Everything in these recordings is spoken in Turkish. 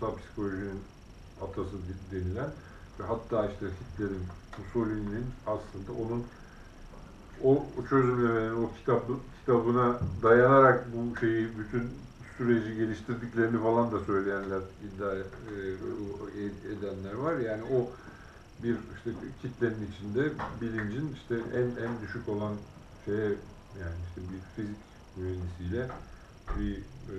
toplumsal psikolojinin atası denilen ve hatta işte Hitler'in, Mussolini'nin aslında onun o çözümlemenin o kitabı, kitabına dayanarak bu şeyi bütün süreci geliştirdiklerini falan da söyleyenler iddia e, edenler var. Yani o bir işte kitlenin içinde bilincin işte en en düşük olan şeye yani işte bir fizik mühendisiyle bir e,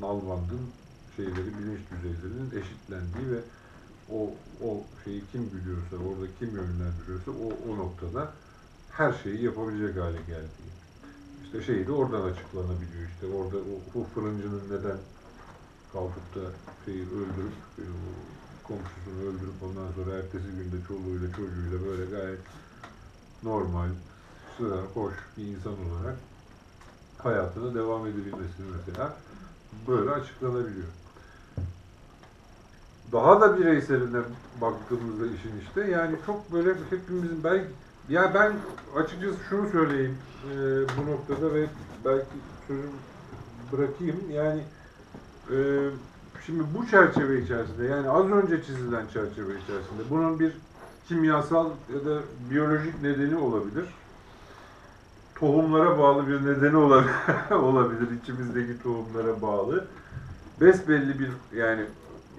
Nalband'ın şeyleri, bilinç düzeylerinin eşitlendiği ve o, o şeyi kim biliyorsa, orada kim yönlendiriyorsa o, o noktada her şeyi yapabilecek hale geldiği. İşte şey de oradan açıklanabiliyor. İşte orada o, o fırıncının neden kalkıp da şeyi öldürüp e, komşusunu öldürüp ondan sonra ertesi günde çoluğuyla çocuğuyla böyle gayet normal, sıra, hoş bir insan olarak hayatına devam edebilmesini mesela böyle açıklanabiliyor. Daha da bireyseline baktığımızda işin işte yani çok böyle hepimizin ben ya ben açıkçası şunu söyleyeyim e, bu noktada ve belki sözüm bırakayım yani e, şimdi bu çerçeve içerisinde yani az önce çizilen çerçeve içerisinde bunun bir kimyasal ya da biyolojik nedeni olabilir tohumlara bağlı bir nedeni olabilir. içimizdeki tohumlara bağlı. Besbelli bir yani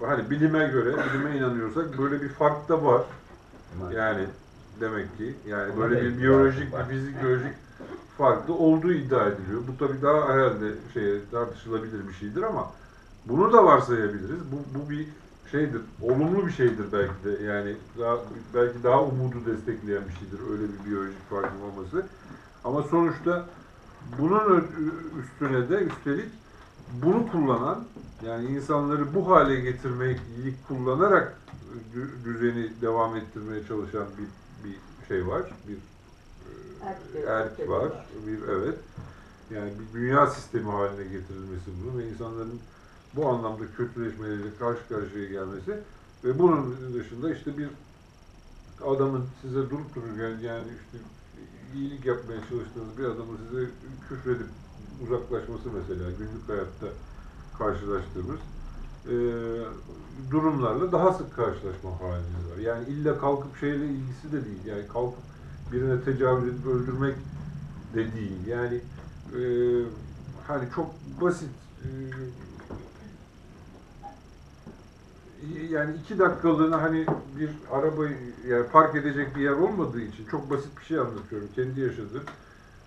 hani bilime göre, bilime inanıyorsak böyle bir fark da var. Yani demek ki yani böyle bir biyolojik, bir fizyolojik farklı olduğu iddia ediliyor. Bu tabii daha herhalde şeye tartışılabilir bir şeydir ama bunu da varsayabiliriz. Bu, bu bir şeydir, olumlu bir şeydir belki de. Yani daha, belki daha umudu destekleyen bir şeydir öyle bir biyolojik farkın olması. Ama sonuçta bunun üstüne de üstelik bunu kullanan yani insanları bu hale getirmeyi kullanarak düzeni devam ettirmeye çalışan bir, bir şey var. Bir erk var. Bir evet. Yani bir dünya sistemi haline getirilmesi bunu ve insanların bu anlamda kötüleşmeleriyle karşı karşıya gelmesi ve bunun dışında işte bir adamın size durup dururken yani işte iyilik yapmaya çalıştığınız bir adamın size küfredip uzaklaşması mesela günlük hayatta karşılaştığımız e, durumlarla daha sık karşılaşma haliniz var. Yani illa kalkıp şeyle ilgisi de değil. Yani kalkıp birine tecavüz edip öldürmek de değil. Yani e, hani çok basit e, yani iki dakikalığına hani bir arabayı yani park edecek bir yer olmadığı için çok basit bir şey anlatıyorum. Kendi yaşadığım.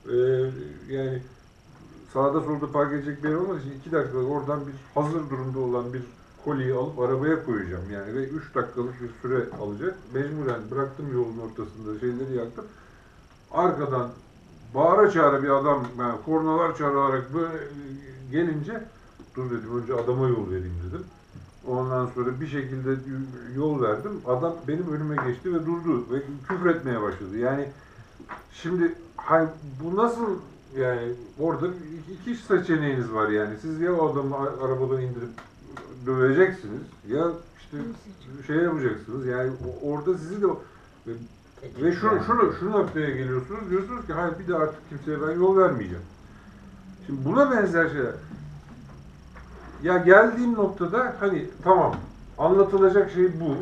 Ee, yani sağda solda park edecek bir yer olmadığı için iki dakika oradan bir hazır durumda olan bir koliyi alıp arabaya koyacağım yani ve üç dakikalık bir süre alacak. Mecburen bıraktım yolun ortasında şeyleri yaktım. Arkadan bağıra çağıra bir adam yani kornalar çağırarak böyle gelince dur dedim önce adama yol vereyim dedim. Ondan sonra bir şekilde yol verdim. Adam benim önüme geçti ve durdu ve küfür etmeye başladı. Yani şimdi hay, bu nasıl yani orada iki seçeneğiniz var yani. Siz ya o adamı arabadan indirip döveceksiniz ya işte şey yapacaksınız. Yani orada sizi de ve, ve şu, şunu, şu noktaya geliyorsunuz. Diyorsunuz ki hayır bir de artık kimseye ben yol vermeyeceğim. Şimdi buna benzer şeyler. Ya geldiğim noktada hani tamam anlatılacak şey bu.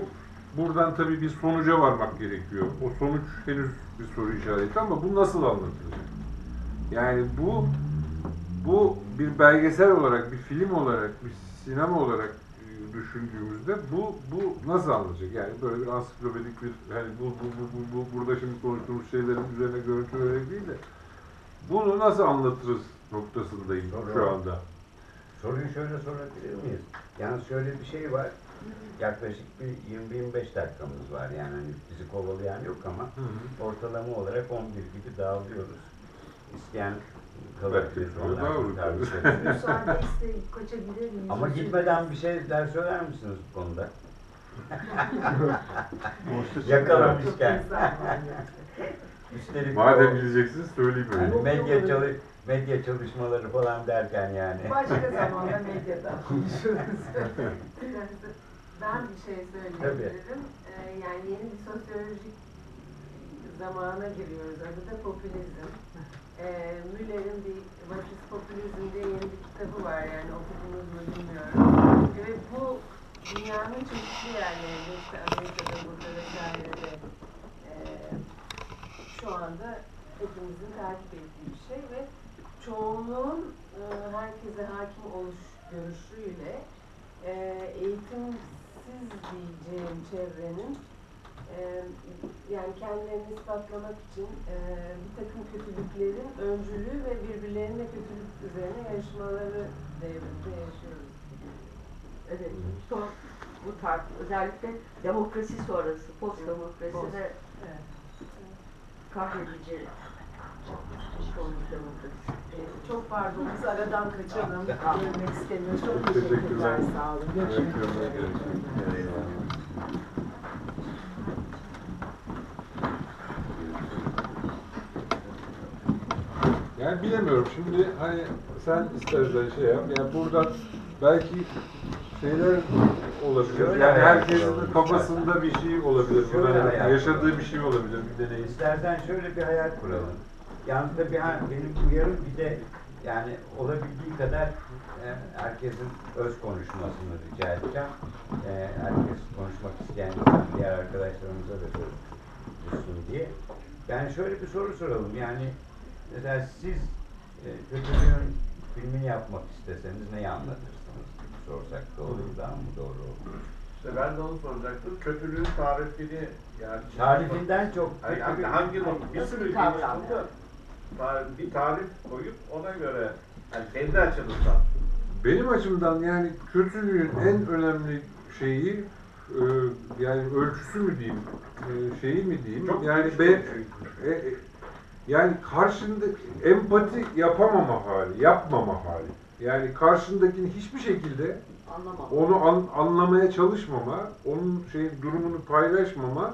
Buradan tabii bir sonuca varmak gerekiyor. O sonuç henüz bir soru işareti ama bu nasıl anlatılacak? Yani bu bu bir belgesel olarak, bir film olarak, bir sinema olarak e, düşündüğümüzde bu bu nasıl anlatacak? Yani böyle bir ansiklopedik bir hani bu, bu, bu, bu, bu burada şimdi konuştuğumuz şeylerin üzerine görüntü vererek değil de bunu nasıl anlatırız noktasındayım Doğru. şu anda. Soruyu şöyle sorabilir miyiz? Yani şöyle bir şey var. Yaklaşık bir 20-25 dakikamız var. Yani hani bizi kovalayan yok ama hı hı. ortalama olarak 11 gibi dağılıyoruz. İsteyen kalabilir. Onlar Müsaade isteyip kaçabilir miyiz? Ama gitmeden bir şeyler söyler misiniz bu konuda? Yakalamışken. Üstelik Madem bileceksiniz söyleyeyim öyle. Yani medya çalış medya çalışmaları falan derken yani. Başka zamanda medyadan konuşuruz. ben bir şey söyleyebilirim. Ee, yani yeni bir sosyolojik zamana giriyoruz. Adı da popülizm. Ee, Müller'in bir What is Popülizm diye yeni bir kitabı var yani okudunuz mu bilmiyorum. dünyanın çeşitli yerlerinde, işte Amerika'da, burada vesairede e, şu anda hepimizin takip ettiği bir şey ve çoğunluğun e, herkese hakim oluş görüşüyle e, eğitimsiz diyeceğim çevrenin e, yani kendilerini ispatlamak için e, bir takım kötülüklerin öncülüğü ve birbirlerine kötülük üzerine yarışmaları devrinde yaşıyoruz. Evet, son bu tarz özellikle demokrasi sonrası, post demokrasi ve Evet. kahredici son demokrasi. Çok pardon biz aradan kaçalım. Görmek istemiyoruz. Çok teşekkürler. Sağ olun. Görüşmek üzere. Yani bilemiyorum şimdi hani sen istersen şey yap. Yani buradan belki şeyler olabilir. Şöyle yani herkesin kafasında bir şey olabilir. Şöyle hayal yaşadığı bir şey olabilir, bir deneyim. İstersen şöyle bir hayal kuralım. Yalnız tabii ha, benim uyarım bir de yani olabildiği kadar e, herkesin öz konuşmasını rica edeceğim. E, herkes konuşmak isteyen insan diğer arkadaşlarımıza da düşsün diye. Yani şöyle bir soru soralım. Yani mesela siz e, kötülüğün filmini yapmak isteseniz neyi anlatırsınız? Sorsak da olur daha mı doğru olur? İşte ben de onu soracaktım. Kötülüğün tarifini yani Tarifinden çok Hani kötü hangi, hangi bir sürü kavram yani? da bir tarif koyup ona göre yani kendi açınızdan Benim açımdan yani kötülüğün en önemli şeyi e, yani ölçüsü mü diyeyim, e, şeyi mi diyeyim? çok yani be, şey. e, e, yani karşında empati yapamama hali, yapmama hali. Yani karşındakini hiçbir şekilde Anlamam. onu an- anlamaya çalışmama, onun şey durumunu paylaşmama,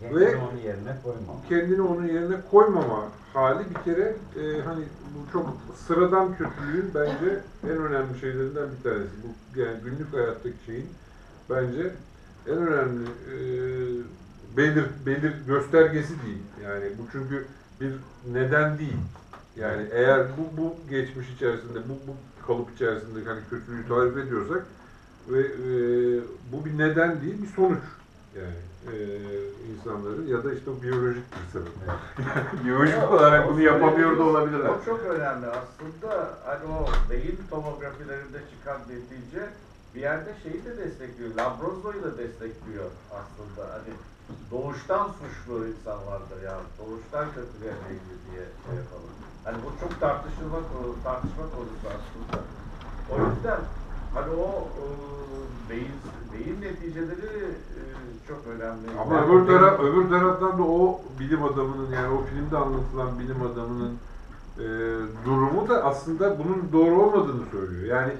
Kendini Ve- onun yerine koymam. kendini onun yerine koymama hali bir kere e, hani bu çok sıradan kötülüğün bence en önemli şeylerinden bir tanesi. Bu yani günlük hayattaki şeyin bence en önemli e, belir belir göstergesi değil. Yani bu çünkü bir neden değil. Yani eğer bu bu geçmiş içerisinde bu bu kalıp içerisinde hani kötülüğü tarif ediyorsak ve e, bu bir neden değil bir sonuç yani e, insanların ya da işte o biyolojik bir sebep. biyolojik Yok, olarak bunu yapamıyor da olabilirler. O çok önemli aslında. Hani o beyin tomografilerinde çıkan netice bir yerde şeyi de destekliyor. Labrozzo'yu da destekliyor aslında. Hani doğuştan suçlu insan vardır ya. Doğuştan kötülüğe meyilli diye şey yapalım. Hani bu çok tartışılma tartışma konusu aslında. O yüzden hani o e, beyin beyin neticeleri e, çok önemli. Ama Yani öbür, beyin- taraf, öbür taraftan da o bilim adamının yani o filmde anlatılan bilim adamının e, durumu da aslında bunun doğru olmadığını söylüyor. Yani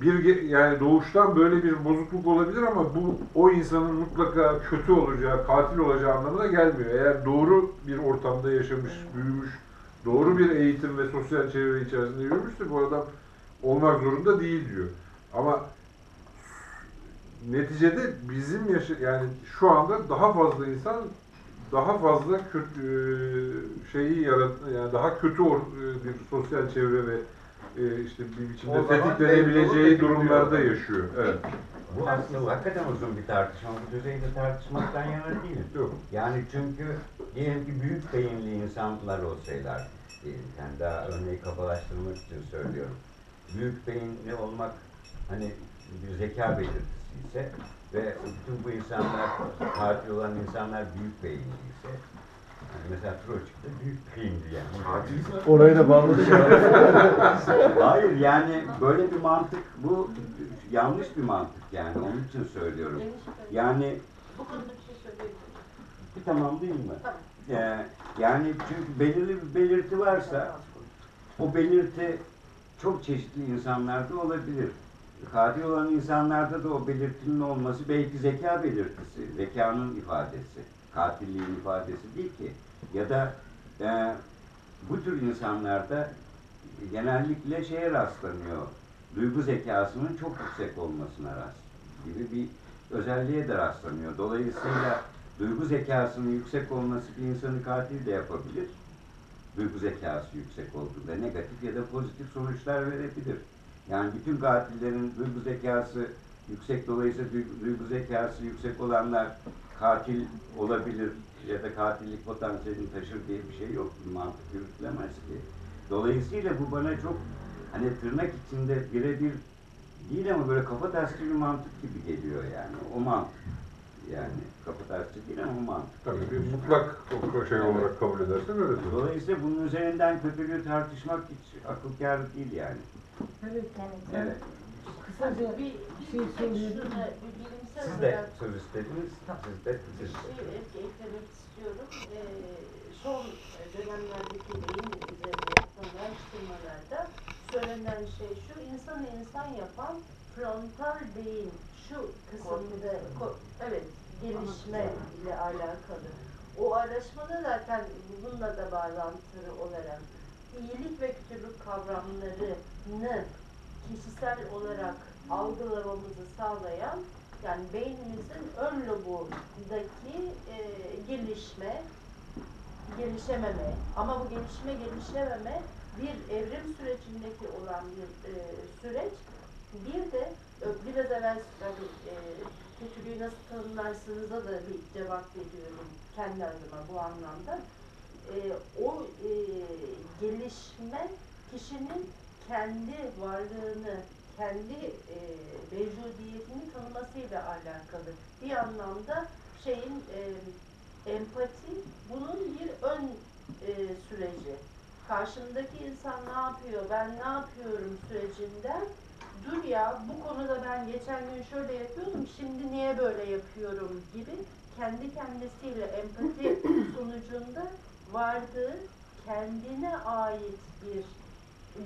bir yani doğuştan böyle bir bozukluk olabilir ama bu o insanın mutlaka kötü olacağı, katil olacağı anlamına gelmiyor. Eğer doğru bir ortamda yaşamış, büyümüş, doğru bir eğitim ve sosyal çevre içerisinde yürümüşse bu adam olmak zorunda değil diyor. Ama neticede bizim yaşa yani şu anda daha fazla insan daha fazla kötü e, şeyi yarat yani daha kötü e, bir sosyal çevre ve e, işte bir O biçimde zaman tetiklenebileceği durumlarda yaşıyor. Evet. Bu aslında hakikaten uzun bir tartışma. Bu düzeyde tartışmaktan yana değilim. Yok. Yani çünkü diyelim ki büyük beyinli insanlar olsaylar, diyelim yani daha örneği kabalaştırmak için söylüyorum. Büyük beyinli olmak hani bir zeka belirtisi ise ve bütün bu insanlar, katil olan insanlar büyük beyinli ise yani mesela Troçki de büyük beyinli yani. Orayı da bağladık. Hayır yani böyle bir mantık bu yanlış bir mantık yani onun için söylüyorum. Yani Bu konuda bir şey söyleyebilirim. bir tamam değil mi? Tamam. Ee, yani çünkü belirli bir belirti varsa o belirti çok çeşitli insanlarda olabilir. Katil olan insanlarda da o belirtinin olması belki zeka belirtisi, zekanın ifadesi, katilliğin ifadesi değil ki. Ya da e, bu tür insanlarda genellikle şeye rastlanıyor, duygu zekasının çok yüksek olmasına rast gibi bir özelliğe de rastlanıyor. Dolayısıyla duygu zekasının yüksek olması bir insanı katil de yapabilir. Duygu zekası yüksek olduğunda negatif ya da pozitif sonuçlar verebilir. Yani bütün katillerin duygu zekası yüksek dolayısıyla duygu, zekası yüksek olanlar katil olabilir ya da katillik potansiyelini taşır diye bir şey yok. Bir mantık yürütülemez ki. Dolayısıyla bu bana çok hani tırnak içinde birebir değil ama böyle kafa tasçı bir mantık gibi geliyor yani. O mantık. Yani kafa tasçı değil ama o mantık. Tabii bir mutlak şey olarak kabul edersen öyle. Dolayısıyla bunun üzerinden kötülüğü tartışmak hiç akıl kârı değil yani. Evet. Evet. Kısaca bir şey bilimsel Siz de olarak söz istediniz. Siz de bir şey ek- eklemek istiyorum. Ee, son dönemlerdeki beyin üzerine yapılan araştırmalarda söylenen şey şu, insanı insan yapan frontal beyin şu kısımda, ko- evet, gelişme ile alakalı. O araşmada zaten bununla da bağlantılı olarak iyilik ve kötülük kavramlarını kişisel olarak algılamamızı sağlayan yani beynimizin ön lobundaki e, gelişme, gelişememe ama bu gelişme gelişememe bir evrim sürecindeki olan bir e, süreç. Bir de e, biraz evvel tabii, e, kötülüğü nasıl tanımlarsınız'a da bir cevap veriyorum kendi adıma bu anlamda. E, o e, gelişme kişinin kendi varlığını, kendi e, mevcudiyetini tanımasıyla alakalı. Bir anlamda şeyin e, empati bunun bir ön e, süreci. Karşımdaki insan ne yapıyor, ben ne yapıyorum sürecinden dur ya bu konuda ben geçen gün şöyle yapıyordum, şimdi niye böyle yapıyorum gibi kendi kendisiyle empati sonucunda vardığı kendine ait bir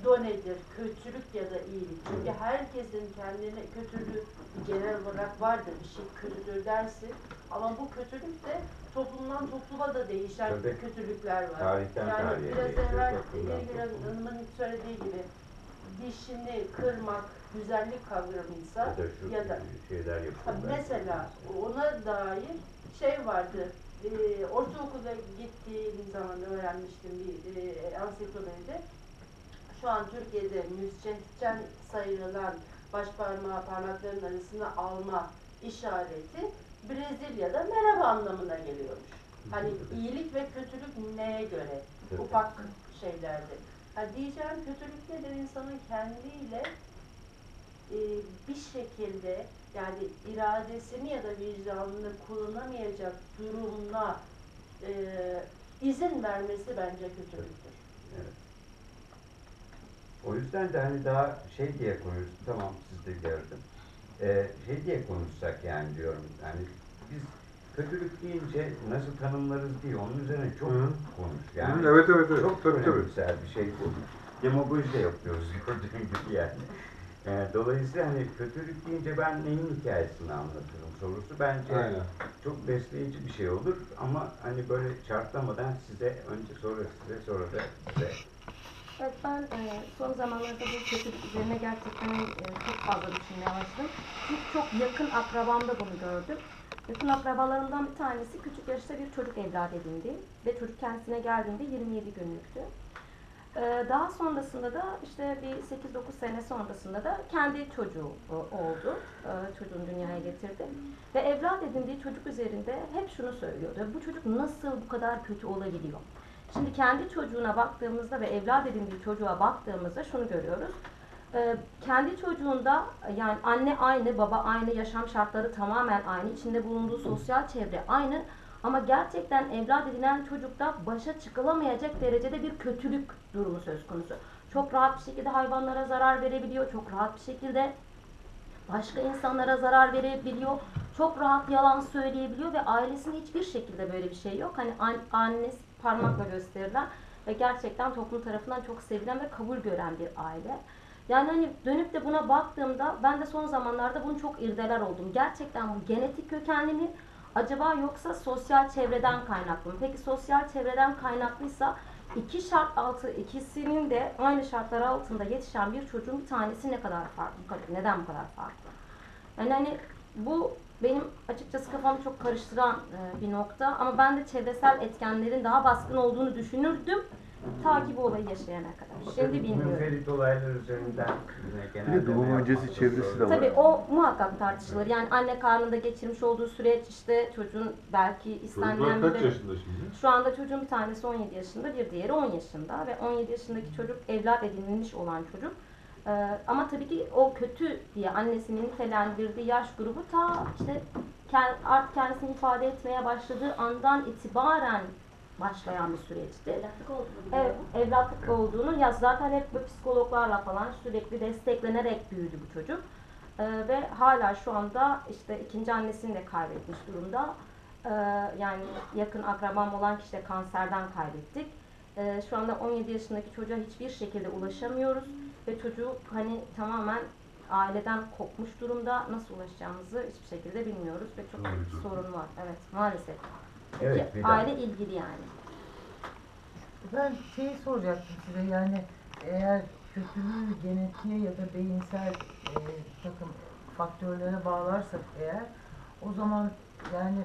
donedir, kötülük ya da iyilik. Çünkü herkesin kendine kötülüğü genel olarak vardır, bir şey kötüdür dersin. Ama bu kötülük de toplumdan topluma da değişen Tabii. kötülükler var. Tarihten yani tarihe biraz evvel topluma. Hanım'ın söylediği gibi dişini kırmak güzellik kavramıysa Ya da ya da şeyler. Mesela ona dair şey vardı. E, ortaokula gittiğim zaman öğrenmiştim bir e, ansiklopedide. Şu an Türkiye'de müstehcen sayılan baş parmağı parmakların arasına alma işareti Brezilya'da merhaba anlamına geliyormuş. Hani iyilik ve kötülük neye göre? Ufak şeylerde. Ha diyeceğim kötülük nedir? İnsanın kendiyle e, bir şekilde yani iradesini ya da vicdanını kullanamayacak durumuna e, izin vermesi bence kötülüktür. Evet. O yüzden de hani daha şey diye konuştuk. Tamam siz de gördüm. Ee, şey diye konuşsak yani diyorum. Yani biz kötülük deyince nasıl tanımlarız diye onun üzerine çok Hı. konuş. Hı, Yani evet evet evet. çok tabii tabii. önemsel bir şey bu. Demagoji de yapıyoruz gördüğün gibi yani. Ee, dolayısıyla hani kötülük deyince ben neyin hikayesini anlatırım sorusu bence Aynen. çok besleyici bir şey olur ama hani böyle çarplamadan size önce sonra size sonra da size Evet ben e, son zamanlarda bu kötülük üzerine gerçekten e, çok fazla düşünmeye başladım. Çünkü çok yakın akrabamda bunu gördüm. Yakın akrabalarımdan bir tanesi küçük yaşta bir çocuk evlat edindi ve çocuk kendisine geldiğinde 27 günlüktü. E, daha sonrasında da işte bir 8-9 sene sonrasında da kendi çocuğu e, oldu. E, çocuğunu dünyaya getirdi. Ve evlat edindiği çocuk üzerinde hep şunu söylüyordu. Bu çocuk nasıl bu kadar kötü olabiliyor? Şimdi kendi çocuğuna baktığımızda ve evlat edindiği çocuğa baktığımızda şunu görüyoruz. Ee, kendi çocuğunda yani anne aynı, baba aynı, yaşam şartları tamamen aynı, içinde bulunduğu sosyal çevre aynı. Ama gerçekten evlat edinen çocukta başa çıkılamayacak derecede bir kötülük durumu söz konusu. Çok rahat bir şekilde hayvanlara zarar verebiliyor, çok rahat bir şekilde başka insanlara zarar verebiliyor. Çok rahat yalan söyleyebiliyor ve ailesinde hiçbir şekilde böyle bir şey yok. Hani an- parmakla gösterilen ve gerçekten toplum tarafından çok sevilen ve kabul gören bir aile. Yani hani dönüp de buna baktığımda ben de son zamanlarda bunu çok irdeler oldum. Gerçekten bu genetik kökenli mi acaba yoksa sosyal çevreden kaynaklı mı? Peki sosyal çevreden kaynaklıysa iki şart altı ikisinin de aynı şartlar altında yetişen bir çocuğun bir tanesi ne kadar farklı? Neden bu kadar farklı? Yani hani bu benim açıkçası kafamı çok karıştıran e, bir nokta ama ben de çevresel etkenlerin daha baskın olduğunu düşünürdüm Ta ki bu olayı yaşayana kadar. Şimdi bilmiyorum. Münferit olaylar üzerinden yine Bir de doğum öncesi çevresi de var. Tabii o muhakkak tartışılır. Yani anne karnında geçirmiş olduğu süreç işte çocuğun belki istenmeyen Çocuklar bir kaç yaşında şimdi? Şu anda çocuğun bir tanesi 17 yaşında, bir diğeri 10 yaşında ve 17 yaşındaki çocuk evlat edinilmiş olan çocuk. Ee, ama tabii ki o kötü diye annesinin nitelendirdiği yaş grubu ta işte kend- artık kendisini ifade etmeye başladığı andan itibaren başlayan bir süreçti. Evlatlık olduğunu Evet, biliyorum. evlatlık olduğunu ya zaten hep bu psikologlarla falan sürekli desteklenerek büyüdü bu çocuk. Ee, ve hala şu anda işte ikinci annesini de kaybetmiş durumda. Ee, yani yakın akrabam olan kişi de kanserden kaybettik. Ee, şu anda 17 yaşındaki çocuğa hiçbir şekilde ulaşamıyoruz ve çocuk hani tamamen aileden kopmuş durumda. Nasıl ulaşacağımızı hiçbir şekilde bilmiyoruz ve çok büyük bir sorun var. Evet, maalesef. Evet, aile ilgili yani. Ben şeyi soracaktım size yani eğer kötülüğü genetiğe ya da beyinsel e, takım faktörlere bağlarsak eğer o zaman yani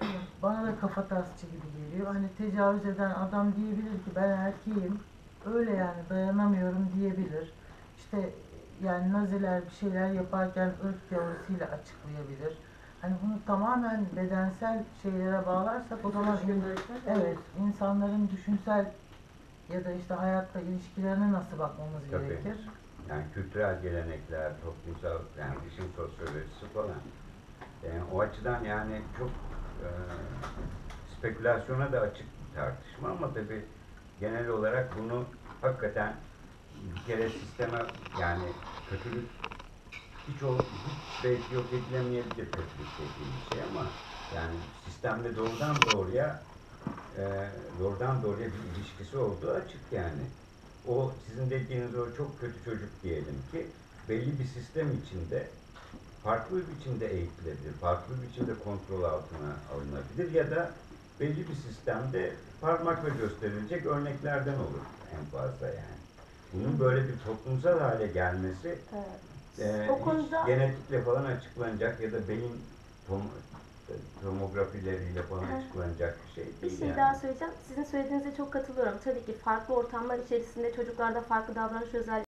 bana da kafatasçı gibi geliyor. Hani tecavüz eden adam diyebilir ki ben erkeğim öyle yani dayanamıyorum diyebilir. İşte yani Naziler bir şeyler yaparken ırk teorisiyle açıklayabilir. Hani bunu tamamen bedensel şeylere bağlarsak o zaman Evet, insanların düşünsel ya da işte hayatta ilişkilerine nasıl bakmamız Tabii. gerekir? Yani kültürel gelenekler, toplumsal, yani işin sosyolojisi falan. Yani o açıdan yani çok e, spekülasyona da açık bir tartışma ama tabii genel olarak bunu hakikaten bir kere sisteme yani kötülük hiç, ol, hiç belki yok edilemeyebilir kötülük dediğim şey ama yani sistemde doğrudan doğruya e, doğrudan doğruya bir ilişkisi olduğu açık yani. O sizin dediğiniz o çok kötü çocuk diyelim ki belli bir sistem içinde farklı bir biçimde eğitilebilir, farklı bir biçimde kontrol altına alınabilir ya da belli bir sistemde parmakla gösterilecek örneklerden olur en fazla yani. Bunun böyle bir toplumsal hale gelmesi Evet. E, O konuda- genetikle falan açıklanacak ya da beyin tom, tomografileriyle falan Hı. açıklanacak bir şey Bir değil şey yani. daha söyleyeceğim. Sizin söylediğinize çok katılıyorum. Tabii ki farklı ortamlar içerisinde çocuklarda farklı davranış özellikleri